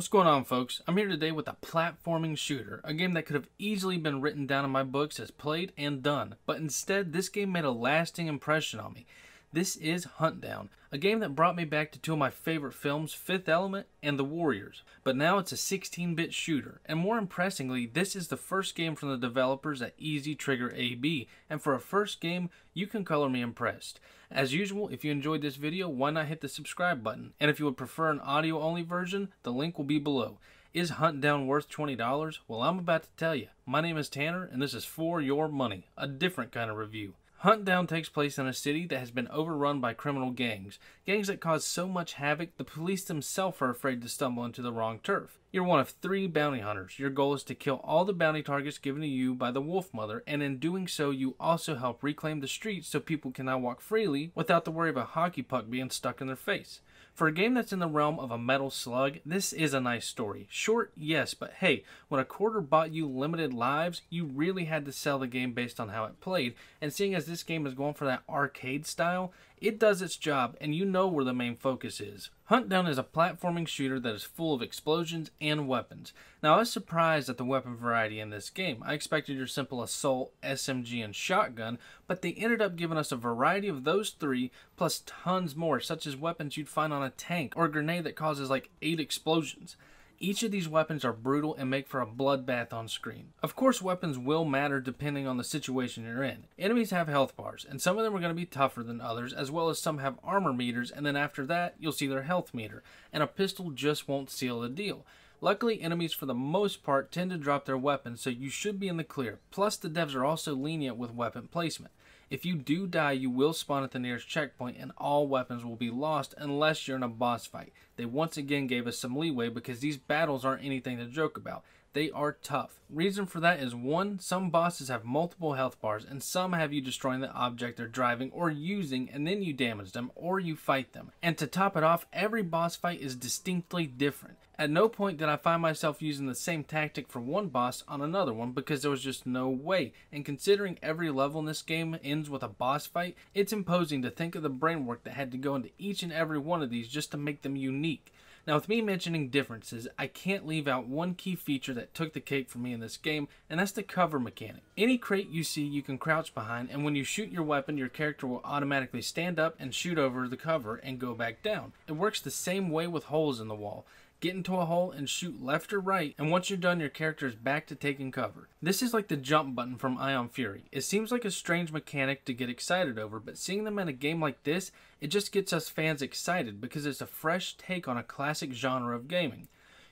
What's going on folks? I'm here today with a platforming shooter, a game that could have easily been written down in my books as played and done, but instead this game made a lasting impression on me. This is Huntdown, a game that brought me back to two of my favorite films, Fifth Element and The Warriors. But now it's a 16-bit shooter, and more impressingly, this is the first game from the developers at Easy Trigger AB, and for a first game, you can color me impressed. As usual, if you enjoyed this video, why not hit the subscribe button? And if you would prefer an audio-only version, the link will be below. Is Huntdown worth $20? Well, I'm about to tell you. My name is Tanner, and this is For Your Money, a different kind of review. Huntdown takes place in a city that has been overrun by criminal gangs. Gangs that cause so much havoc, the police themselves are afraid to stumble into the wrong turf. You're one of three bounty hunters. Your goal is to kill all the bounty targets given to you by the Wolf Mother, and in doing so, you also help reclaim the streets so people can now walk freely without the worry of a hockey puck being stuck in their face. For a game that's in the realm of a metal slug, this is a nice story. Short, yes, but hey, when a quarter bought you limited lives, you really had to sell the game based on how it played, and seeing as this game is going for that arcade style, it does its job, and you know where the main focus is. Huntdown is a platforming shooter that is full of explosions and weapons. Now, I was surprised at the weapon variety in this game. I expected your simple assault, SMG, and shotgun, but they ended up giving us a variety of those three, plus tons more, such as weapons you'd find on a tank, or a grenade that causes like 8 explosions. Each of these weapons are brutal and make for a bloodbath on screen. Of course, weapons will matter depending on the situation you're in. Enemies have health bars, and some of them are going to be tougher than others, as well as some have armor meters, and then after that, you'll see their health meter, and a pistol just won't seal the deal. Luckily, enemies for the most part tend to drop their weapons, so you should be in the clear. Plus, the devs are also lenient with weapon placement. If you do die, you will spawn at the nearest checkpoint and all weapons will be lost unless you're in a boss fight. They once again gave us some leeway because these battles aren't anything to joke about. They are tough. Reason for that is one, some bosses have multiple health bars and some have you destroying the object they're driving or using and then you damage them or you fight them. And to top it off, every boss fight is distinctly different. At no point did I find myself using the same tactic for one boss on another one because there was just no way. And considering every level in this game ends with a boss fight, it's imposing to think of the brain work that had to go into each and every one of these just to make them unique. Now, with me mentioning differences, I can't leave out one key feature that took the cake for me in this game, and that's the cover mechanic. Any crate you see, you can crouch behind, and when you shoot your weapon, your character will automatically stand up and shoot over the cover and go back down. It works the same way with holes in the wall get into a hole and shoot left or right, and once you're done, your character is back to taking cover. This is like the jump button from Ion Fury. It seems like a strange mechanic to get excited over, but seeing them in a game like this, it just gets us fans excited because it's a fresh take on a classic genre of gaming.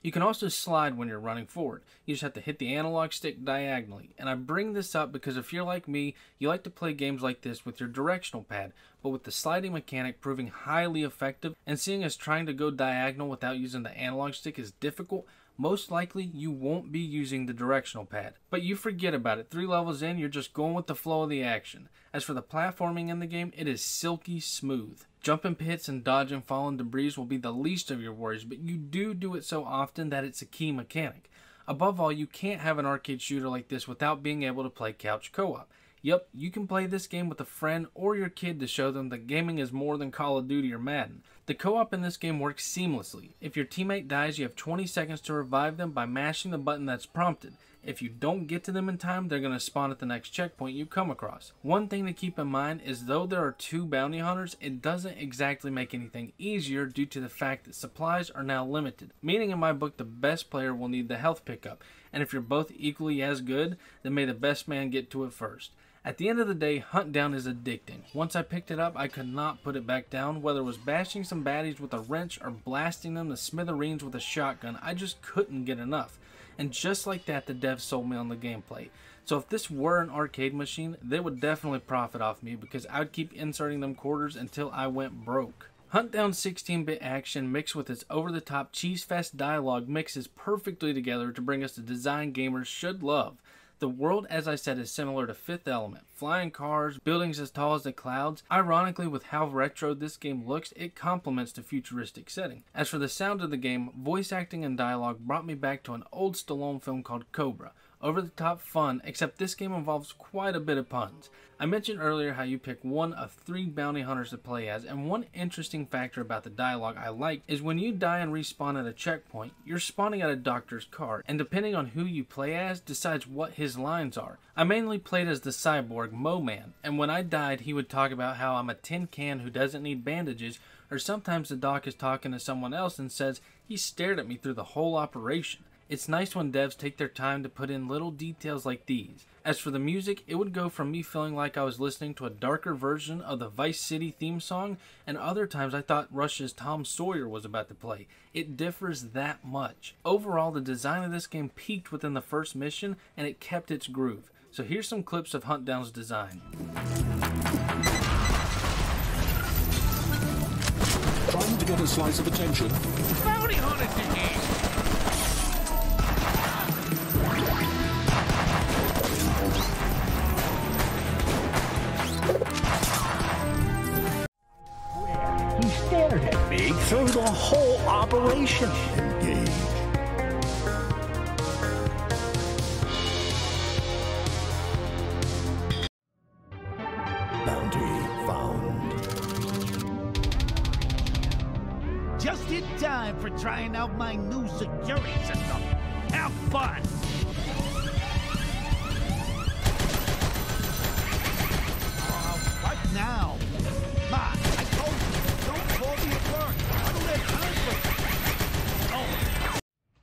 You can also slide when you're running forward. You just have to hit the analog stick diagonally. And I bring this up because if you're like me, you like to play games like this with your directional pad, but with the sliding mechanic proving highly effective and seeing as trying to go diagonal without using the analog stick is difficult, most likely you won't be using the directional pad. But you forget about it. Three levels in, you're just going with the flow of the action. As for the platforming in the game, it is silky smooth. Jumping pits and dodging fallen debris will be the least of your worries, but you do do it so often that it's a key mechanic. Above all, you can't have an arcade shooter like this without being able to play couch co-op. Yep, you can play this game with a friend or your kid to show them that gaming is more than Call of Duty or Madden. The co-op in this game works seamlessly. If your teammate dies, you have 20 seconds to revive them by mashing the button that's prompted. If you don't get to them in time, they're going to spawn at the next checkpoint you come across. One thing to keep in mind is though there are two bounty hunters, it doesn't exactly make anything easier due to the fact that supplies are now limited. Meaning in my book, the best player will need the health pickup. And if you're both equally as good, then may the best man get to it first. At the end of the day, Huntdown is addicting. Once I picked it up, I could not put it back down. Whether it was bashing some baddies with a wrench or blasting them to smithereens with a shotgun, I just couldn't get enough. And just like that, the devs sold me on the gameplay. So if this were an arcade machine, they would definitely profit off me because I would keep inserting them quarters until I went broke. Huntdown 16-bit action mixed with its over-the-top cheese fest dialogue mixes perfectly together to bring us the design gamers should love. The world, as I said, is similar to Fifth Element. Flying cars, buildings as tall as the clouds. Ironically, with how retro this game looks, it complements the futuristic setting. As for the sound of the game, voice acting and dialogue brought me back to an old Stallone film called Cobra. Over the top fun, except this game involves quite a bit of puns. I mentioned earlier how you pick one of three bounty hunters to play as, and one interesting factor about the dialogue I like is when you die and respawn at a checkpoint, you're spawning at a doctor's card, and depending on who you play as, decides what his lines are. I mainly played as the cyborg Mow Man, and when I died, he would talk about how I'm a tin can who doesn't need bandages, or sometimes the doc is talking to someone else and says he stared at me through the whole operation. It's nice when devs take their time to put in little details like these. As for the music, it would go from me feeling like I was listening to a darker version of the Vice City theme song, and other times I thought Rush's Tom Sawyer was about to play. It differs that much. Overall, the design of this game peaked within the first mission, and it kept its groove. So here's some clips of Huntdown's design. Trying to get a slice of attention. Bounty hunters in here! Whole operation. Engage. Bounty found. Just in time for trying out my new security system. Have fun! Uh, now? Ma, I told you, don't call me at work.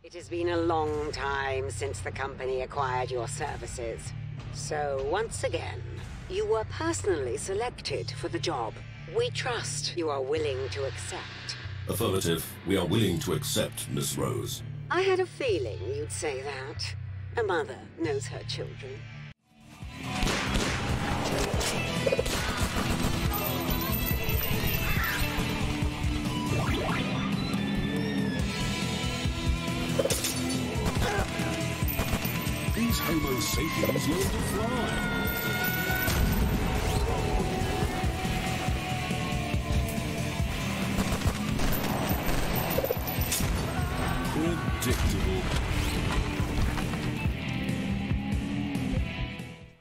It has been a long time since the company acquired your services. So, once again, you were personally selected for the job. We trust you are willing to accept. Affirmative. We are willing to accept, Miss Rose. I had a feeling you'd say that. A mother knows her children. Homo sapiens learn to fly. Predictable.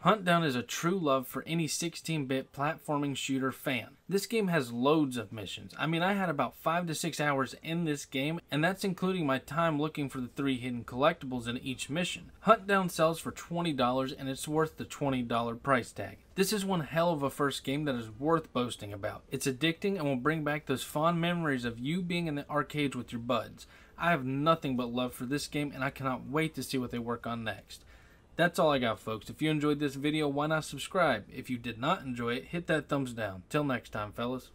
Huntdown is a true love for any 16 bit platforming shooter fan. This game has loads of missions. I mean, I had about 5 to 6 hours in this game, and that's including my time looking for the three hidden collectibles in each mission. Huntdown sells for $20 and it's worth the $20 price tag. This is one hell of a first game that is worth boasting about. It's addicting and will bring back those fond memories of you being in the arcades with your buds. I have nothing but love for this game and I cannot wait to see what they work on next. That's all I got, folks. If you enjoyed this video, why not subscribe? If you did not enjoy it, hit that thumbs down. Till next time, fellas.